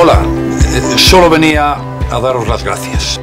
Hola, eh, eh, solo venía a daros las gracias.